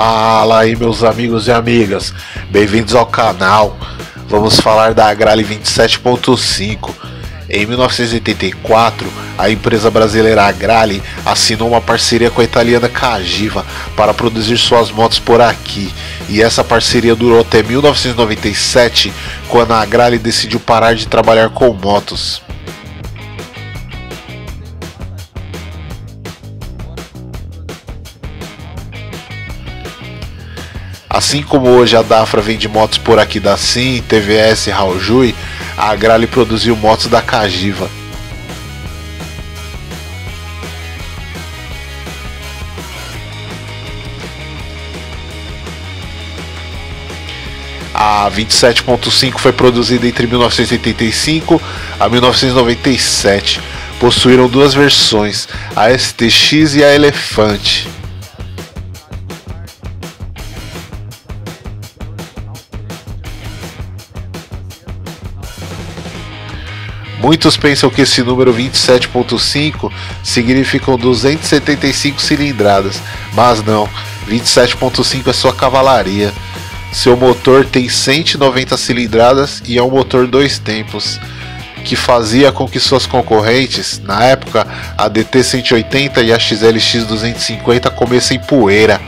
Fala aí, meus amigos e amigas, bem-vindos ao canal. Vamos falar da Agrale 27.5. Em 1984, a empresa brasileira Agrale assinou uma parceria com a italiana Cagiva para produzir suas motos por aqui. E essa parceria durou até 1997, quando a Agrale decidiu parar de trabalhar com motos. Assim como hoje a Dafra vende motos por aqui da Sim, TVS, Raujui, a Agrale produziu motos da Cagiva. A 27.5 foi produzida entre 1985 a 1997. Possuíram duas versões, a STX e a Elefante. Muitos pensam que esse número 27.5 significam 275 cilindradas, mas não, 27.5 é sua cavalaria. Seu motor tem 190 cilindradas e é um motor dois tempos, que fazia com que suas concorrentes, na época a DT 180 e a XLX 250, comessem poeira.